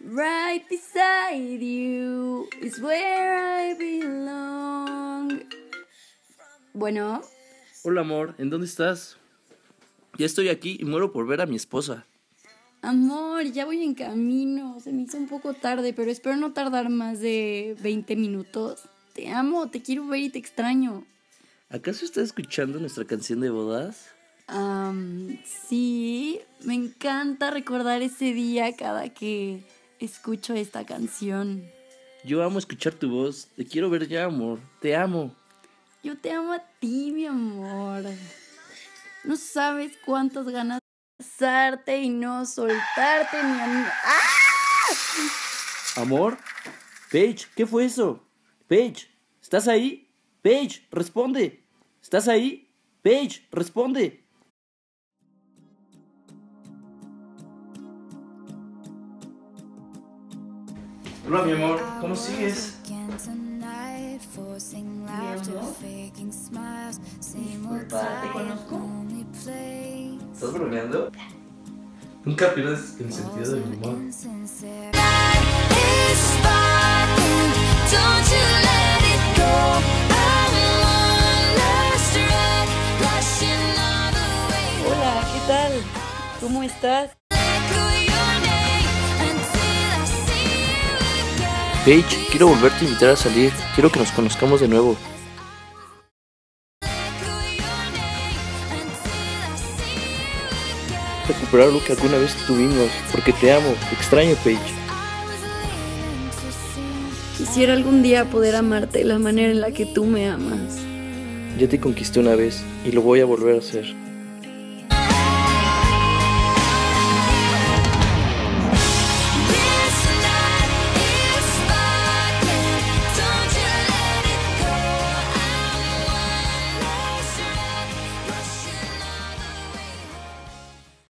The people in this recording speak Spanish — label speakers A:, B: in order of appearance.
A: Right beside you is where I belong. Bueno,
B: Hola amor, ¿en dónde estás? Ya estoy aquí y muero por ver a mi esposa.
A: amor, ya voy en camino. Se me hizo un poco tarde, pero espero no tardar más de 20 minutos. Te amo, te quiero ver y te extraño.
B: ¿Acaso estás escuchando nuestra canción de bodas?
A: Am, sí, me encanta recordar ese día cada que escucho esta canción.
B: Yo amo escuchar tu voz. Te quiero ver ya, amor. Te amo.
A: Yo te amo a ti, mi amor. No sabes cuántas ganas de besarte y no soltarte, mi amor. ¡Ah!
B: ¿Amor? Paige, ¿qué fue eso? Paige, ¿estás ahí? Paige, responde. ¿Estás ahí? Paige, responde. Hola, mi amor. ¿Cómo sigues?
A: Disculpa, ¿te conozco?
B: ¿Estás bromeando? Nunca pierdas el sentido del humor.
A: Hola, ¿qué tal? ¿Cómo estás?
B: Paige, quiero volverte a invitar a salir. Quiero que nos conozcamos de nuevo. Recuperar lo que alguna vez tuvimos. Porque te amo, te extraño, Paige.
A: Quisiera algún día poder amarte de la manera en la que tú me amas.
B: Ya te conquisté una vez y lo voy a volver a hacer.